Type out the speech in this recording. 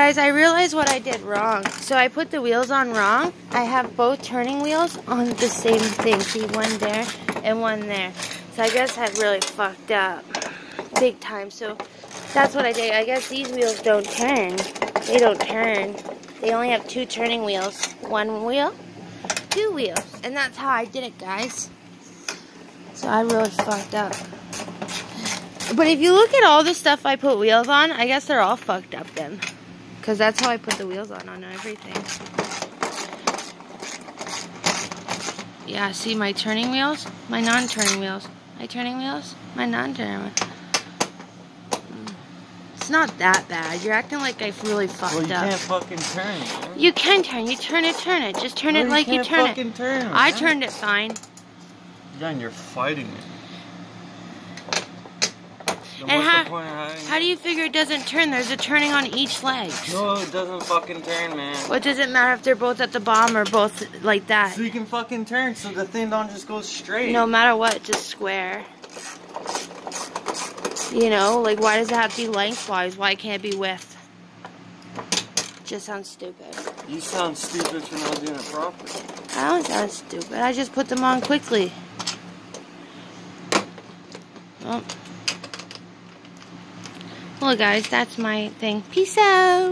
Guys, I realized what I did wrong. So I put the wheels on wrong. I have both turning wheels on the same thing. See, one there and one there. So I guess I really fucked up big time. So that's what I did. I guess these wheels don't turn. They don't turn. They only have two turning wheels. One wheel, two wheels. And that's how I did it, guys. So I really fucked up. But if you look at all the stuff I put wheels on, I guess they're all fucked up then. Because that's how I put the wheels on, on everything. Yeah, see my turning wheels, my non-turning wheels. My turning wheels, my non-turning wheels. Mm. It's not that bad. You're acting like I really fucked well, you up. can't fucking turn. Man. You can turn. You turn it, turn it. Just turn it like you, you turn it. Turn, I turned it fine. Yeah, and you're fighting it. And how, how do you figure it doesn't turn? There's a turning on each leg. No, it doesn't fucking turn, man. What does it matter if they're both at the bottom or both like that? So you can fucking turn so the thing don't just go straight. No matter what, just square. You know, like why does it have to be lengthwise? Why can't it be width? Just sounds stupid. You sound stupid for not doing it properly. I don't sound stupid. I just put them on quickly. Well, well guys, that's my thing. Peace out.